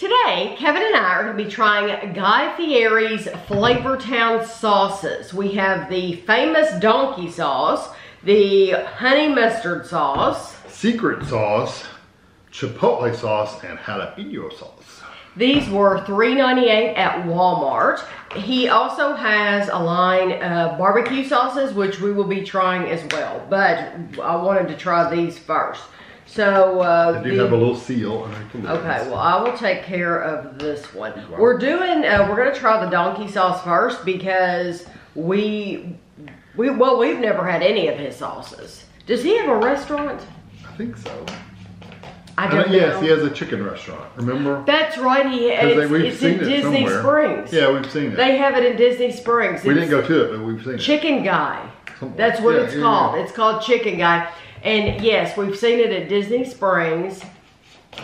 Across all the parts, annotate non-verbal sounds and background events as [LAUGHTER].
Today, Kevin and I are going to be trying Guy Fieri's Flavortown sauces. We have the famous donkey sauce, the honey mustard sauce, Secret sauce, chipotle sauce, and jalapeno sauce. These were $3.98 at Walmart. He also has a line of barbecue sauces, which we will be trying as well. But I wanted to try these first. So, uh, They do the- have a little seal underneath the lid. Okay, well, I will take care of this one. Wow. We're doing, uh, we're gonna try the donkey sauce first because we, we, well, we've never had any of his sauces. Does he have a restaurant? I think so. I I don't know- know. yes, he has a chicken restaurant. Remember? That's right, he, 'Cause they- it's, we've it's seen in it Disney somewhere. Springs. Yeah, we've seen it. They have it in Disney Springs. we didn't go to it, but we've seen it. Chicken Guy. Something That's what yeah, it's yeah, called. yeah. It's called Chicken Guy. And yes, we've seen it at Disney Springs,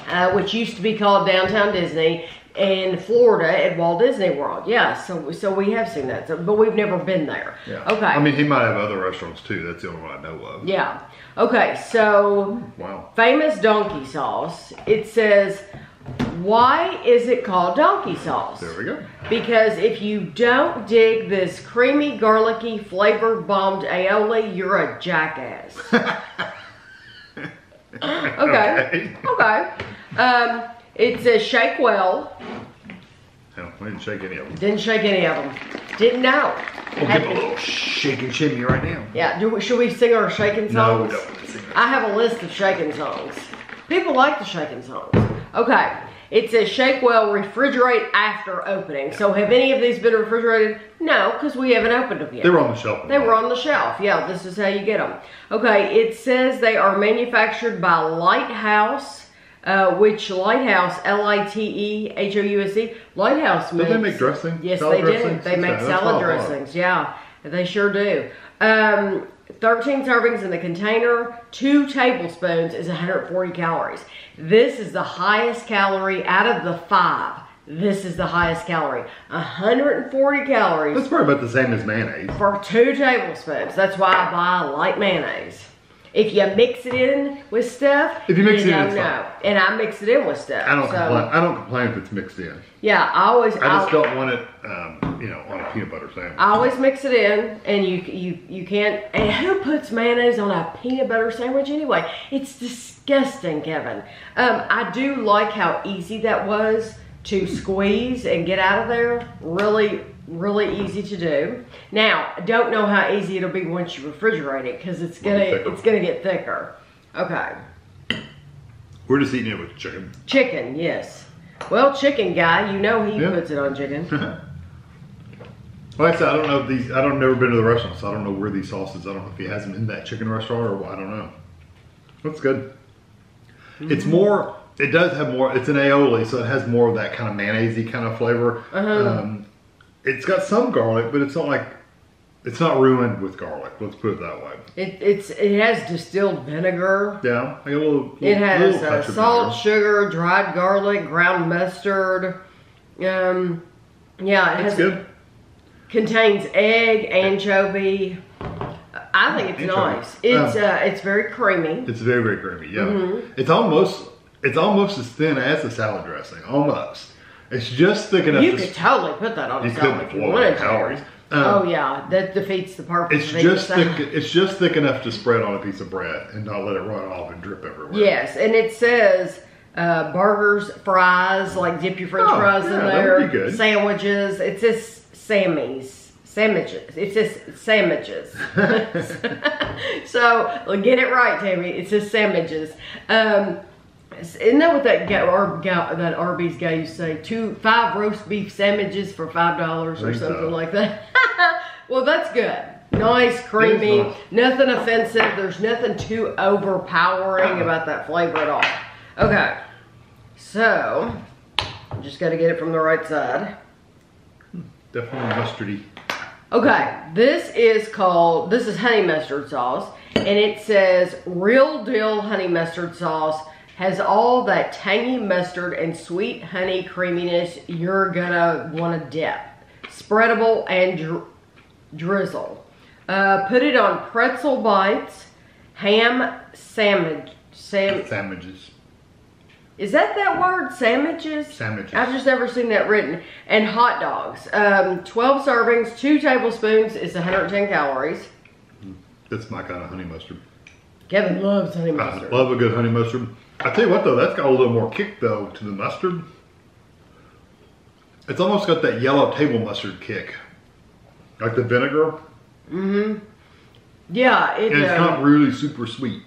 uh, which used to be called Downtown Disney, in Florida at Walt Disney World. Yeah, so so we have seen that, so, but we've never been there. Yeah. Okay. I mean, he might have other restaurants too. That's the only one I know of. yeah. Okay, so Wow. famous donkey sauce. It says, why is it called donkey sauce? There we go. Because if you don't dig this creamy, garlicky, flavor bombed aioli, you're a jackass. [LAUGHS] [LAUGHS] okay. Okay. Um, it says shake well. No, we didn't shake any of them. Didn't shake any of them. Didn't know. We'll Had give a little shake and shimmy right now. yeah. Do, we- should we sing our shaking songs? No, we don't. sing. I have a list of shaking songs. People like the shaking songs. Okay. It says shake well, refrigerate after opening. So have any of these been refrigerated? No, because we haven't opened them yet. They were on the shelf. They were on the shelf. Yeah, this is how you get them. Okay, it says they are manufactured by Litehouse, uh, which Litehouse, L-I-T-E-H-O-U-S-E, Litehouse makes. they make dressing? Yes, Salad they do. dressings? They make that's salad dressings. Yeah, they sure do. Um, 13 servings in the container, two tablespoons is 140 calories. This is the highest calorie out of the five. This is the highest calorie. 140 calories That's probably about the same as mayonnaise. for two tablespoons. That's why I buy light mayonnaise. If you mix it in with stuff, If you mix it in, don't it's know. fine. And I mix it in with stuff. I don't so, complain. I don't complain if it's mixed in. Yeah, I always, I just I, don't want it, um, you know, on a peanut butter sandwich. I always mix it in, and you you you can't. And who puts mayonnaise on a peanut butter sandwich anyway? It's disgusting, Kevin. Um, I do like how easy that was to squeeze and get out of there. Really, really easy to do. Now, I don't know how easy it'll be once you refrigerate it because it's gonna it's gonna get thicker. Okay, We're just eating it with chicken. chicken, yes. Well, chicken guy, you know he Yeah. puts it on chicken. [LAUGHS] Like I said, I don't know if these. I don't never been to the restaurant, so I don't know where these sauces. I don't know if he has them in that chicken restaurant or. I don't know. That's good. It's Mm-hmm. more. It does have more. It's an aioli, so it has more of that kind of mayonnaisey kind of flavor. Uh-huh. Um, it's got some garlic, but it's not like. It's not ruined with garlic. Let's put it that way. It it's it has distilled vinegar. Yeah, like a little. little It has little uh, salt, sugar, dried garlic, ground mustard. Um, yeah, it It's has good. contains egg, anchovy. I think it's Anchovy. nice. It's uh, it's very creamy. It's very very creamy. Yeah, Mm-hmm. it's almost. It's almost as thin as the salad dressing. Almost. It's just thick enough. You to could totally put that on You a salad if you wanted calories. Um, oh yeah, that defeats the purpose. It's just thick. It's just thick enough to spread on a piece of bread and not let it run off and drip everywhere. Yes, and it says uh, burgers, fries, like dip your French Oh, fries in yeah, that there. would be good. Sandwiches. It says Sammy's. Sandwiches. It says sandwiches. [LAUGHS] [LAUGHS] so get it right, Tami. It says sandwiches. Um, isn't that what that guy, or guy, that Arby's guy used to say? Two five roast beef sandwiches for five dollars or something so. like that. [LAUGHS] well, that's good. Nice, creamy, nice. nothing offensive. There's nothing too overpowering about that flavor at all. Okay, so just got to get it from the right side. Definitely mustardy. Okay, this is called, this is honey mustard sauce, and it says real deal honey mustard sauce has all that tangy mustard and sweet honey creaminess you're gonna wanna dip. Spreadable and dri- drizzle. Uh, put it on pretzel bites, ham sandwich, sam, Sandwiches. Is that that word? Sandwiches? Sandwiches. I've just never seen that written. And hot dogs. Um, 12 servings, 2 tablespoons is 110 calories. That's my kind of honey mustard. Kevin loves honey I mustard. love a good honey mustard. I tell you what though, that's got a little more kick though to the mustard. It's almost got that yellow table mustard kick, like the vinegar, Mm-hmm. yeah, it, and it's uh, not really super sweet.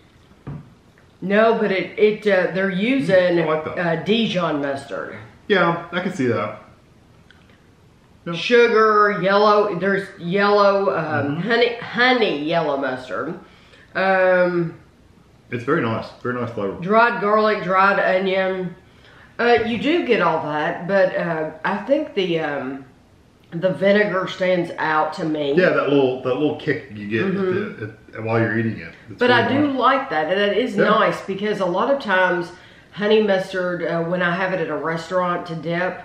no, but it, it uh, they're using like uh, Dijon mustard. Yeah, I can see that. Yeah. Sugar, yellow, there's yellow, um, Mm-hmm. honey, honey yellow mustard. Um, It's very nice, very nice flavor. dried garlic, dried onion. Uh, you do get all that, but uh, I think the um, the vinegar stands out to me. Yeah, that little that little kick you get at the, at, while you're eating it. It's Mm-hmm. But I do nice. like that, and it is Yeah. nice because a lot of times honey mustard, uh, when I have it at a restaurant to dip,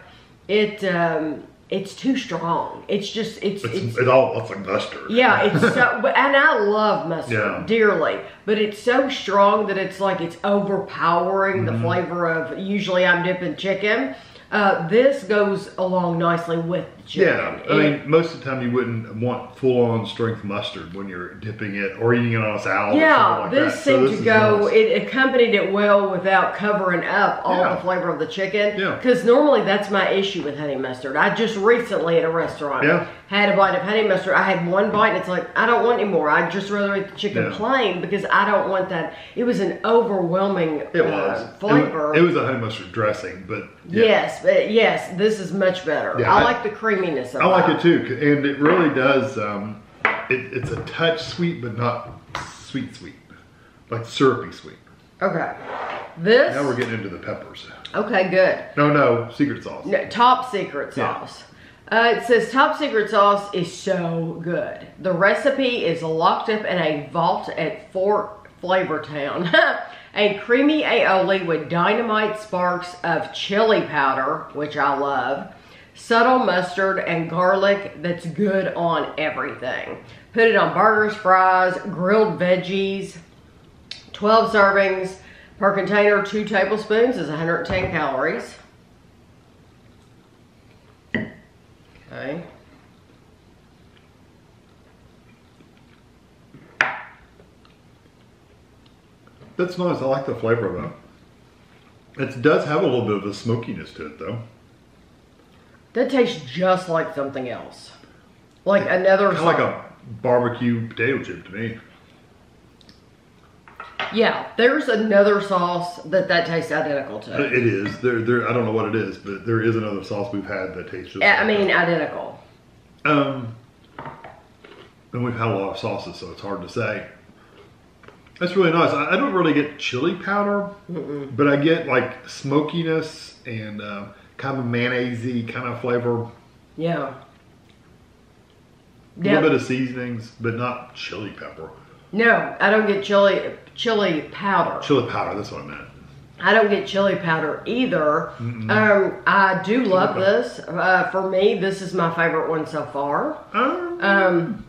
it um, it's too strong. It's just it's It's, it's, it's all it's like mustard. yeah, it's so, [LAUGHS] and I love mustard Yeah. dearly, but it's so strong that it's like it's overpowering Mm-hmm. the flavor of. Usually, I'm dipping chicken. Uh, this goes along nicely with the chicken. Yeah, I It- mean, most of the time you wouldn't want full-on strength mustard when you're dipping it or eating it on a salad. Yeah, like this that. So seemed this to go. nice. It accompanied it well without covering up all Yeah. the flavor of the chicken. Yeah. Because normally that's my issue with honey mustard. I just recently at a restaurant Yeah. had a bite of honey mustard. I had one bite, and it's like I don't want any more. I'd just rather eat the chicken Yeah. plain because I don't want that. It was an overwhelming It uh, was flavor. It, was a honey mustard dressing, but yeah. Yes, but yes, this is much better. Yeah, I, I- like the creaminess of it. I like it too, and it really does. Um, it, it's a touch sweet, but not sweet sweet, like syrupy sweet. Okay, this. Now we're getting into the peppers. okay, good. No, no, secret sauce. No, top secret Yeah. sauce. Uh, it says top secret sauce is so good. The recipe is locked up in a vault at Fort Flavortown. [LAUGHS] a creamy aioli with dynamite sparks of chili powder, which I love, subtle mustard, and garlic that's good on everything. Put it on burgers, fries, grilled veggies. 12 servings per container, 2 tablespoons is 110 calories. Okay. That's nice. I like the flavor of that. It does have a little bit of a smokiness to it, though. That tastes just like something else. Like another Kind of like a barbecue potato chip to me. Yeah, there's another sauce that that tastes identical to. It is. There, there. I don't know what it is, but there is another sauce we've had that tastes just. I like mean, that. identical. um, and we've had a lot of sauces, so it's hard to say. That's really nice. I, I don't really get chili powder, but I get like smokiness and uh, kind of mayonnaisey kind of flavor. Yeah. A little bit of seasonings, but not chili pepper. No, I don't get chili chili powder. Chili powder. That's what I meant. I don't get chili powder either. Um, I do love this. Uh, for me, this is my favorite one so far. Um, Um,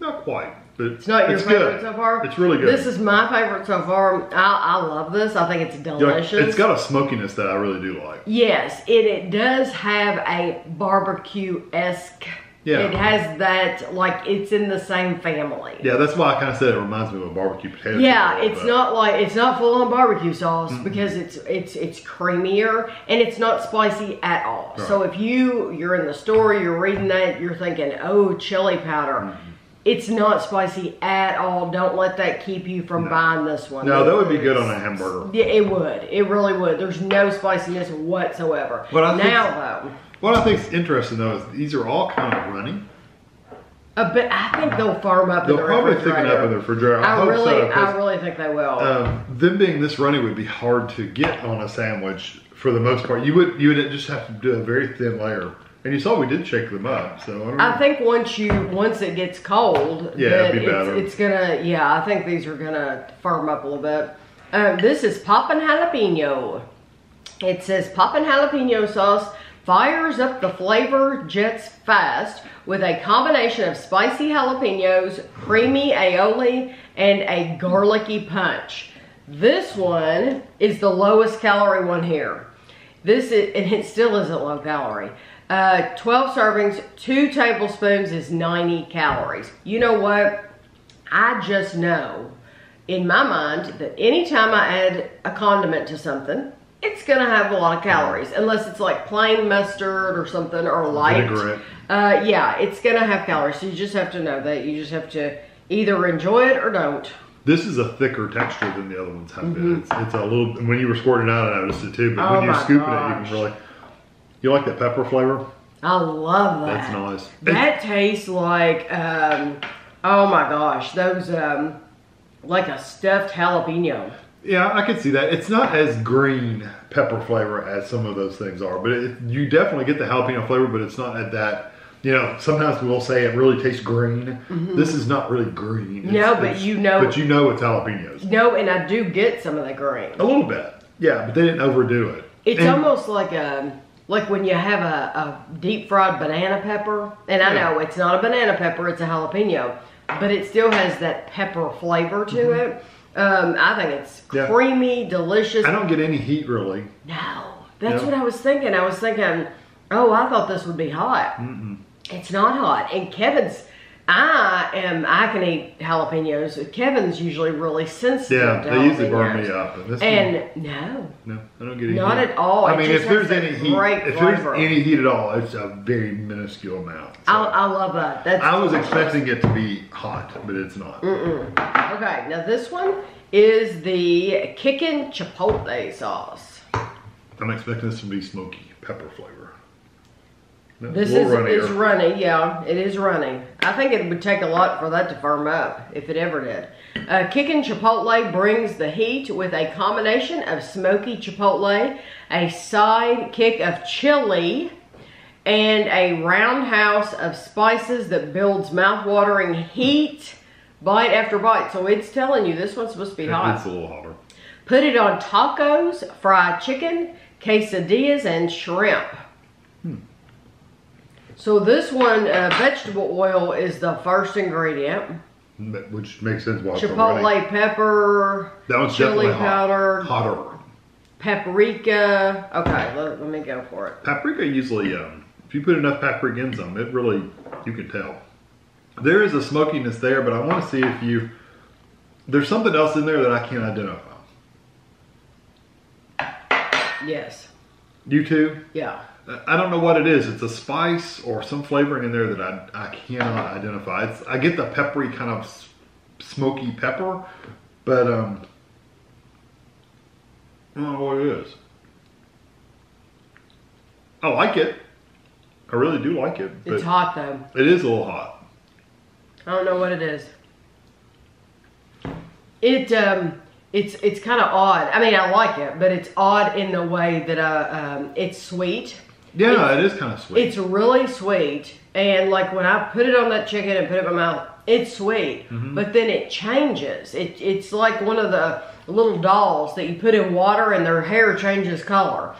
not quite, but it's not your it's favorite good. so far. It's really good. This is my favorite so far. I, I love this. I think it's Yeah, delicious. it's got a smokiness that I really do like. Yes, it, it does have a barbecue esque. Yeah. It has that, like, it's in the same family. Yeah, that's why I kind of said it reminds me of a barbecue potato. Yeah, it's bit. not like it's not full on barbecue sauce because it's it's it's creamier and it's not spicy at all. So if you you're in the store, you're reading that, you're thinking, "Oh, chili powder." Mm-hmm. It's not spicy at all. Don't let that keep you from buying this one. No, that would be good on a hamburger. Yeah, it would. It really would. There's no spiciness whatsoever. What I think- now though, What I think's interesting though is these are all kind of runny. uh, but I think they'll firm up. They'll in the probably thicken up in the refrigerator. I, I really, so. I really think they will. um, them being this runny would be hard to get on a sandwich for the most part. You would you would just have to do a very thin layer. And you saw we did shake them up, so I don't know. I think once you once it gets cold, Yeah, be it's, it's gonna yeah. I think these are gonna firm up a little bit. Um, this is poppin' jalapeno. It says poppin' jalapeno sauce fires up the flavor jets fast with a combination of spicy jalapenos, creamy aioli, and a garlicky punch. This one is the lowest calorie one here. This is, and it still isn't low calorie. Uh, 12 servings, two tablespoons is 90 calories. You know what? I just know in my mind that anytime I add a condiment to something, it's gonna have a lot of calories, unless it's like plain mustard or something or light. Uh, yeah, it's gonna have calories. So you just have to know that. You just have to either enjoy it or don't. This is a thicker texture than the other ones have been. It's, it's a little. When you were squirting it out, I noticed it too. But Mm-hmm. Oh when you're scooping it, you can really. You like that pepper flavor? I love that. That's nice. That tastes like, um, oh my gosh, those um, like a stuffed jalapeno. Yeah, I can see that. It's not as green pepper flavor as some of those things are, but it, you definitely get the jalapeno flavor, but it's not at that. You know, sometimes we'll say it really tastes green. This is not really green. Mm-hmm. No, but you know- But you know it's jalapenos. No, and I do get some of the green. A little bit. Yeah, but they didn't overdo it. It's And- almost like a like when you have a, a deep fried banana pepper, and I Yeah. know it's not a banana pepper; it's a jalapeno, but it still has that pepper flavor to it. Um, I think it's. Yeah. creamy, delicious. I don't get any heat really. No, that's what I was thinking. I was thinking, oh, I thought this would be hot. It's not hot. And Kevin's, I am, I can eat jalapenos. Kevin's usually really sensitive. Yeah, they usually burn me up. And this one, And no, no, I don't get any. Not heat. at all. I It mean, if there's any heat, if flavor. there's any heat at all, it's a very minuscule amount. So I, I love that. That's I was expecting it to be hot, but it's not. okay. Now this one is the kickin' chipotle sauce. I'm expecting this to be smoky pepper flavor. No, This is runnier. is runny, yeah, it is runny. I think it would take a lot for that to firm up, if it ever did. Uh, Kickin' Chipotle brings the heat with a combination of smoky chipotle, a side kick of chili, and a roundhouse of spices that builds mouth-watering heat bite after bite. So it's telling you this one's supposed to be hot. It's a little hotter. Put it on tacos, fried chicken, quesadillas, and shrimp. So this one, uh, vegetable oil is the first ingredient. Which makes sense why. Chipotle pepper, That one's chili definitely hot. powder, hotter. paprika. Okay, let, let me go for it. Paprika usually, um, if you put enough paprika in some, it really, you can tell. There is a smokiness there, but I want to see if you, there's something else in there that I can't identify. Yes. You too? Yeah. I don't know what it is. It's a spice or some flavoring in there that I, I cannot identify. It's, I get the peppery kind of smoky pepper, but um, I don't know what it is. I like it. I really do like it. It's hot though. it is a little hot. I don't know what it is. It um it's it's kind of odd. I mean, I like it, but it's odd in the way that uh um it's sweet. Yeah, it is kind of sweet. It's really sweet, and like when I put it on that chicken and put it in my mouth, it's sweet. Mm-hmm. But then it changes. It it's like one of the little dolls that you put in water and their hair changes color.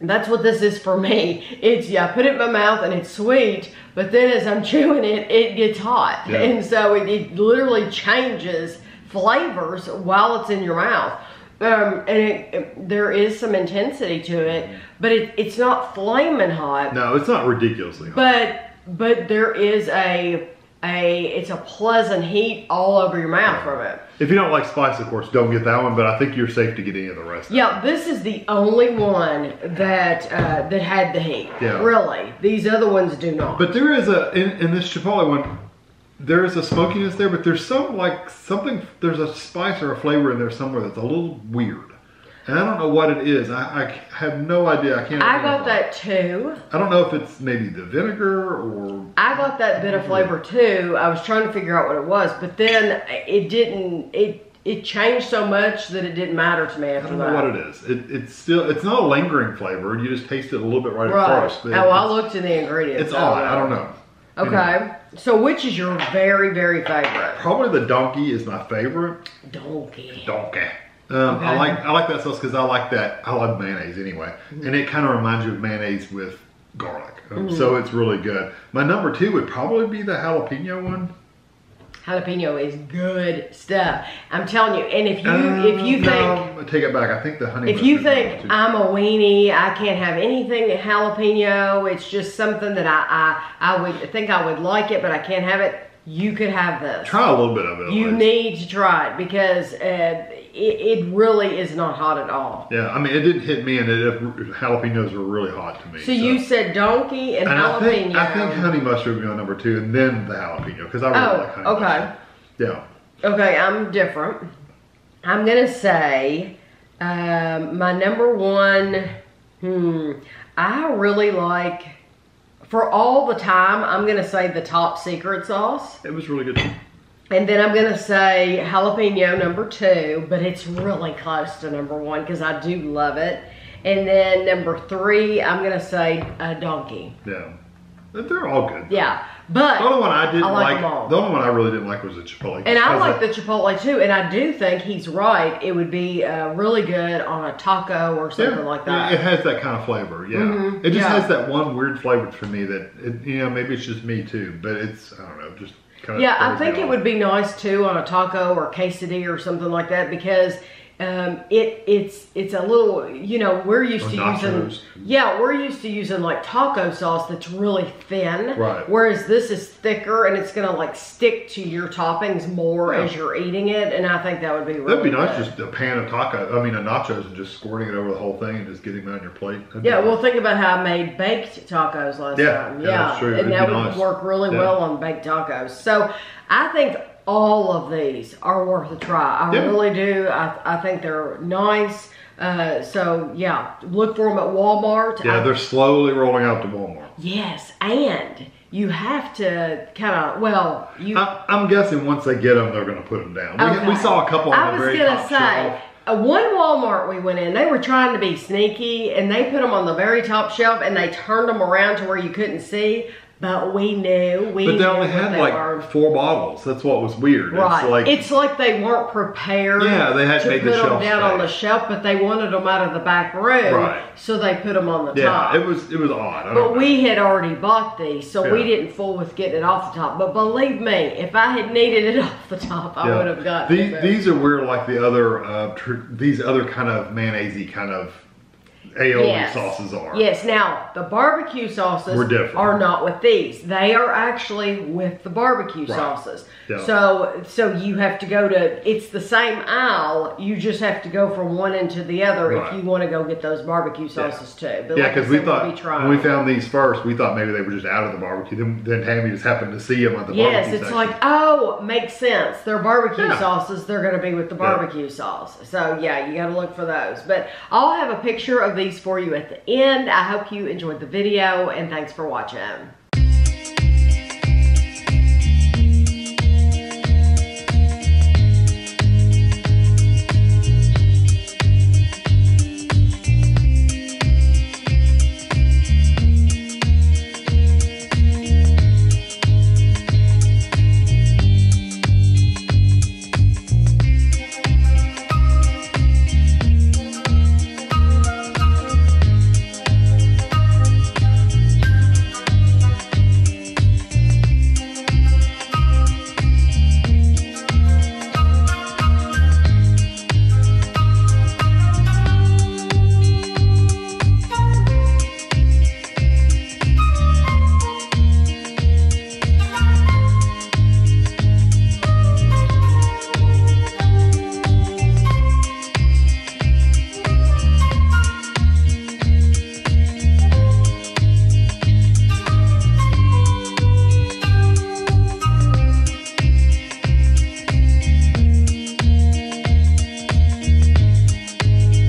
That's what this is for me. It's yeah, I put it in my mouth and it's sweet, but then as I'm chewing it, it gets hot, Yeah. and so it, it literally changes flavors while it's in your mouth. Um, and it, it- there is some intensity to it, but it, it's not flaming hot. no, it's not ridiculously hot. But but there is a a it's a pleasant heat all over your mouth from it. if you don't like spice, of course, don't get that one. But I think you're safe to get any of the rest. Yeah, this is the only one that uh, that had the heat. Yeah. Really, these other ones do not. But there is a in, in this Chipotle one, there is a smokiness there, but there's some like something. There's a spice or a flavor in there somewhere that's a little weird, and I don't know what it is. I, I have no idea. I can't. I got that too. I don't know if it's maybe the vinegar or I got that bit of flavor too. I was trying to figure out what it was, but then it didn't. It it changed so much that it didn't matter to me I don't that. know what it is. It, it's still it's not a lingering flavor. You just taste it a little bit right, Right. at first. Oh, but I looked in the ingredients. It's odd. I don't know. Okay. So which is your very very favorite? Probably the donkey is my favorite. Donkey. Donkey. Um, I like I like that sauce because I like that. I love mayonnaise anyway, and it kind of reminds you of mayonnaise with garlic. Um, So it's really good. My number two would probably be the jalapeno one. Jalapeno is good stuff. I'm telling you. And if you Uh, if you think no, take it back. I think the honey. if you think. I'm a weenie, I can't have anything jalapeno. It's just something that I I, I would think I would like it, but I can't have it. You could have this. try a little bit of it. You least. need to try it because uh, it, it really is not hot at all. Yeah, I mean, it didn't hit me, and it, jalapenos were really hot to me. So you said donkey and, and I jalapeno. think I think honey mustard would be on number two, and then the jalapeno because I really Oh, like honey okay. mustard. Yeah. Okay, I'm different. I'm gonna say um, my number one. Hmm, I really like. For all the time, I'm gonna say the top secret sauce, It was really good. and then I'm gonna say jalapeno number two, but it's really close to number one because I do love it. And then number three, I'm gonna say a donkey. Yeah. They're all good. Yeah, but The only one I didn't I like like, the only one I really didn't like was the chipotle. And I like the Chipotle too, and I do think he's right. It would be uh, really good on a taco or something like that. It has that kind of flavor. Yeah. Mhm, It just yeah. has that one weird flavor for me that it, you know maybe it's just me too, but it's I don't know just kind of Yeah, I think it would be nice too on a taco or quesadilla or something like that because um, it it's it's a little you know we're used Or to nachos. using yeah we're used to using like taco sauce that's really thin Right. whereas this is thicker and it's gonna like stick to your toppings more Yeah. as you're eating it and I think that would be really That'd be nice, good. just a pan of taco. I mean, a nachos, and just squirting it over the whole thing and just getting it on your plate. That'd Yeah, well, nice. think about how I made baked tacos last Yeah, time. yeah, Yeah, that's true. and It'd that would nice. work really well on baked tacos. So I think all of these are worth a try. I Yeah. really do. I, I think they're nice. Uh, so yeah, look for them at Walmart. yeah, I- they're slowly rolling out to Walmart. yes, and you have to kind of well, you. I, I'm guessing once they get them, they're going to put them down. We, we saw a couple I was gonna say, shelf. uh, one Walmart we went in, they were trying to be sneaky, and they put them on the very top shelf, and they turned them around to where you couldn't see. But we knew, we But they only had they like were. four bottles. That's what was weird. Right. It's like it's like they weren't prepared. Yeah, they had to made the put them shelf down on the shelf, but they wanted them out of the back room, Right. so they put them on the yeah, top. it was it was odd. I But know. we had already bought these, so we didn't fool with getting it off the top. But believe me, if I had needed it [LAUGHS] off the top, I Yeah. would have gotten these, it. these are where like the other uh, tr- these other kind of mayonnaisey kind of aioli Yes. sauces are. Yes, now the barbecue sauces We're different. are not with these. They are actually with the barbecue Right. sauces. Yeah. So so you have to go to it's the same aisle, you just have to go from one end to the other Right. if you want to go get those barbecue sauces too. But Yeah, like because we said, we'll thought be when we found these first, we thought maybe they were just out of the barbecue. Then, then Tami just happened to see them at the Yes, barbecue it's section. like, oh, makes sense. They're barbecue Yeah. sauces. They're going to be with the Yeah. barbecue sauce. So, yeah, you got to look for those. But I'll have a picture of these for you at the end. I hope you enjoyed the video, and thanks for watching.